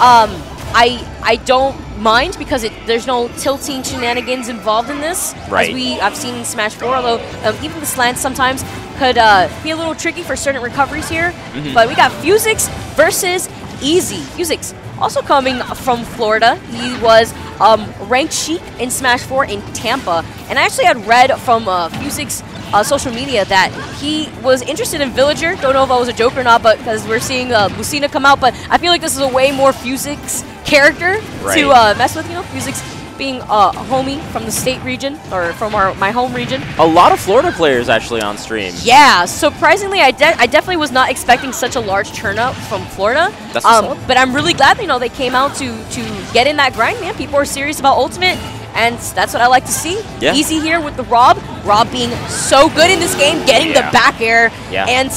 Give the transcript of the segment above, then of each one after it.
um, I I don't mind because it, there's no tilting shenanigans involved in this. Right. As we I've seen in Smash 4, although um, even the slants sometimes could uh, be a little tricky for certain recoveries here. Mhm. But we got Phuzix versus EZ. Phuzix also coming from Florida. He was um, ranked Sheik in Smash 4 in Tampa. And I actually had read from uh, Phuzix uh, social media that he was interested in Villager. Don't know if that was a joke or not, but because we're seeing uh, Lucina come out. But I feel like this is a way more Phuzix character Right. to uh, mess with. You know, Phuzix being a homie from the state region or from our my home region. A lot of Florida players actually on stream. Yeah, surprisingly, I, de- I definitely was not expecting such a large turnout from Florida. That's um, but I'm really glad you know they came out to to get in that grind, man. People are serious about Ultimate, and that's what I like to see. Yeah. EZ here with the Rob. R.O.B. being so good in this game, getting Yeah. the back air, Yeah. and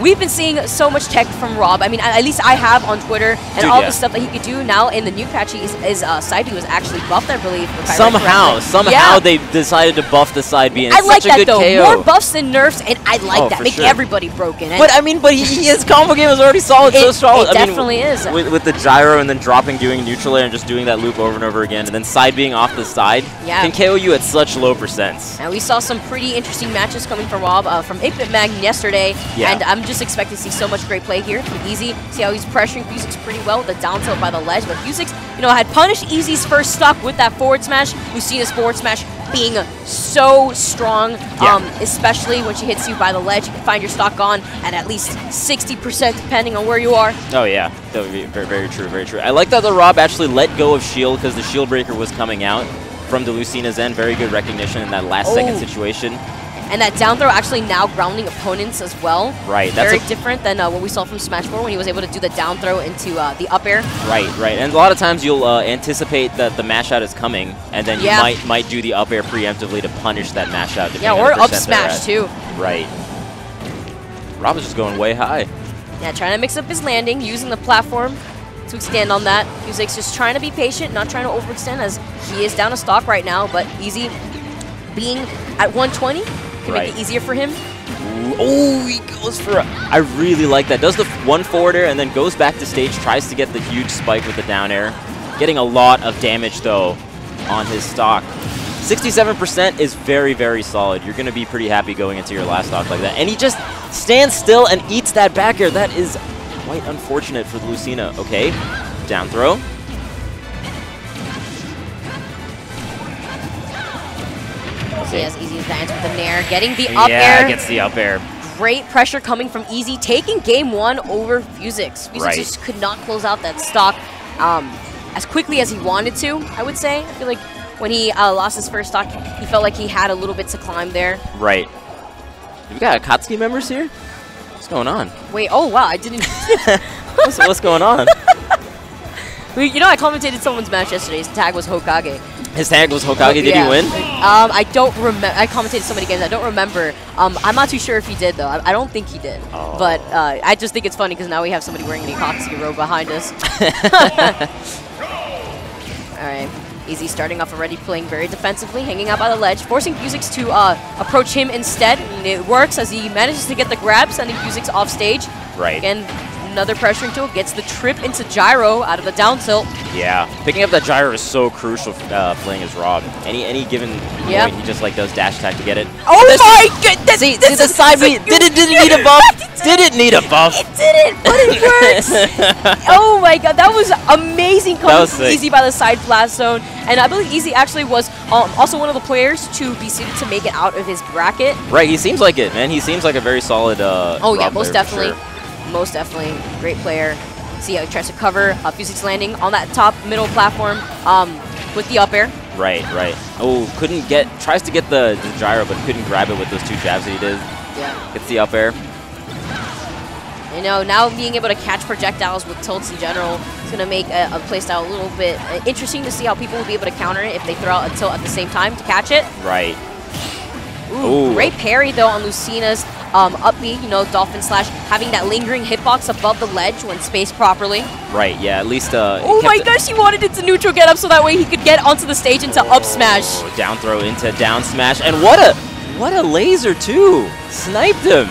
we've been seeing so much tech from Rob. I mean, at least I have on Twitter, and Dude, all yeah. the stuff that he could do now in the new patch. Is, is uh, side B was actually buffed, I believe. Somehow, correctly. somehow Yeah. they decided to buff the side B. And I like such a that good though. KO. More buffs than nerfs, and I like Oh, that. Make sure. everybody broken. But I mean, but he, his combo game is already solid, so It- strong. it I mean, definitely is. With, with the gyro and then dropping, doing neutral air, and just doing that loop over and over again, and then side being off the side, Yeah. can KO you at such low percents. And we saw some pretty interesting matches coming from R.O.B. uh, from 8BitMan yesterday, Yeah. and I'm just expect to see so much great play here from EZ. See how he's pressuring Phuzix pretty well with the down tilt by the ledge, but Phuzix, you know, had punished EZ's first stock with that forward smash. We've seen Lucina's forward smash being so strong, Yeah. um, especially when she hits you by the ledge. You can find your stock gone at at least 60% depending on where you are. Oh yeah, that would be very, very true, very true. I like that the R.O.B. actually let go of shield because the shield breaker was coming out from the Lucina's end. Very good recognition in that last second Oh. situation. And that down throw actually now grounding opponents as well. Right, that's Very different than uh, what we saw from Smash 4 when he was able to do the down throw into uh, the up air. Right, right. And a lot of times you'll uh, anticipate that the mash out is coming, and then you might might do the up air preemptively to punish that mash out. Yeah, or up smash too. Right. R.O.B. is just going way high. Yeah, trying to mix up his landing, using the platform to extend on that. Music's just trying to be patient, not trying to overextend as he is down a stock right now, but EZ being at 120 can Right. make it easier for him. Ooh, oh, he goes for a... I really like that. Does the one forward air and then goes back to stage, tries to get the huge spike with the down air. Getting a lot of damage, though, on his stock. 67% is very, very solid. You're going to be pretty happy going into your last stock like that. And he just stands still and eats that back air. That is quite unfortunate for Lucina. Okay, down throw. He has easy advance with the nair, getting the up yeah, air. gets the up air. Great pressure coming from EZ, taking game one over Phuzix. Phuzix Right. just could not close out that stock um, as quickly as he wanted to, I would say. I feel like when he uh, lost his first stock, he felt like he had a little bit to climb there. Right. We got Akatsuki members here? What's going on? Wait, oh wow, I didn't. What's, what's going on? We- you know, I commentated someone's match yesterday. His tag was Hokage. His tag was Hokage. Did Yeah. he win? Um, I don't remember. I commentated so many games. I don't remember. Um, I'm not too sure if he did though. I, I don't think he did. Oh. But uh, I just think it's funny because now we have somebody wearing an Akatsuki robe behind us. All right. EZ starting off already, playing very defensively, hanging out by the ledge, forcing Phuzix to uh, approach him instead. And it works as he manages to get the grab, sending Phuzix off stage. Right. Again, another pressuring tool, gets the trip into Gyro out of the down tilt. Yeah. Picking up that gyro is so crucial uh, playing as Rob. Any any given Yeah. point, he just like does dash attack to get it. Oh This- my goodness! See, see this the is- side this beat. Did it didn't need a buff? Did it need a buff? It didn't, but it works. oh my god, that was amazing That coming was from. EZ by the side blast zone. And I believe EZ actually was um, also one of the players to be suited to make it out of his bracket. Right. He seems like it, man. He seems like a very solid. Uh, Oh yeah, most definitely. sure. Most definitely. Great player. See how he tries to cover uh, Phuzix landing on that top middle platform um, with the up air. Right. Right. Oh, couldn't get. Tries to get the, the gyro, but couldn't grab it with those two jabs that he did. Yeah. Gets the up air. You know, now being able to catch projectiles with tilts in general is going to make a, a playstyle a little bit uh, interesting to see how people will be able to counter it if they throw out a tilt at the same time to catch it. Right. Ooh, Ooh. great parry though on Lucina's um, up B, you know, Dolphin Slash, having that lingering hitbox above the ledge when spaced properly. Right. Yeah. At least. Uh, Oh my gosh, he wanted it to neutral get up so that way he could get onto the stage into up smash. Oh, down throw into down smash, and what a what a laser too! Sniped him.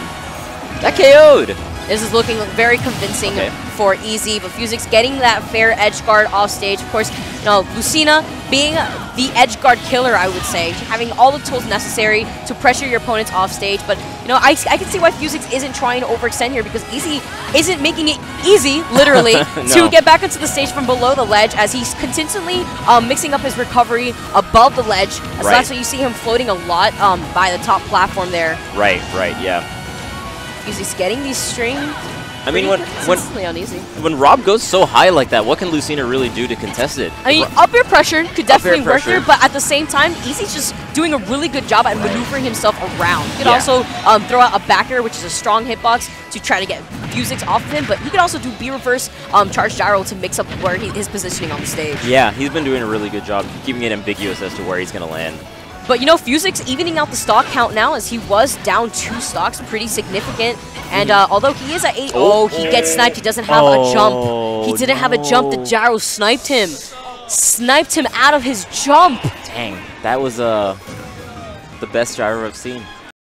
That KO'd. This is looking very convincing Okay. for EZ, but Phuzix getting that fair edge guard off stage. Of course, you know, Lucina being the edge guard killer, I would say, having all the tools necessary to pressure your opponents off stage. But, you know, I, I can see why Phuzix isn't trying to overextend here because EZ isn't making it easy, literally, No. to get back into the stage from below the ledge as he's consistently um, mixing up his recovery above the ledge. So Right. that's why you see him floating a lot um, by the top platform there. Right, right, yeah. He's getting these strings. I mean, when when consistently on easy. when R.O.B. goes so high like that, what can Lucina really do to contest it? I mean, Ro- up air pressure could definitely work pressure. here, but at the same time, EZ's just doing a really good job at maneuvering himself around. He could Yeah. also um, throw out a backer, which is a strong hitbox, to try to get Phuzix off of him, but he could also do B reverse um, charge gyro to mix up where he, his positioning on the stage. yeah, he's been doing a really good job keeping it ambiguous as to where he's going to land. But you know, Phuzix evening out the stock count now as he was down two stocks, pretty significant. And uh, although he is at 8 oh, he gets sniped. He doesn't have a jump. He Oh, didn't have a jump. The no. gyro sniped him. Sniped him out of his jump. Dang, that was uh, the best gyro I've seen.